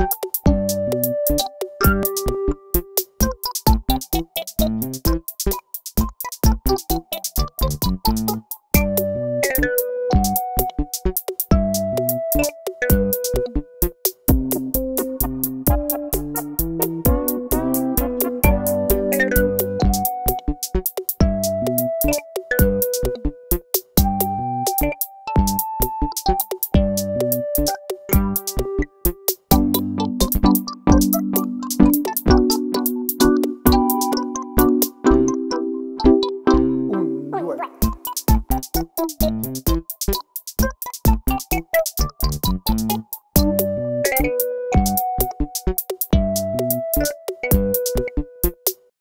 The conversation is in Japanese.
you forward.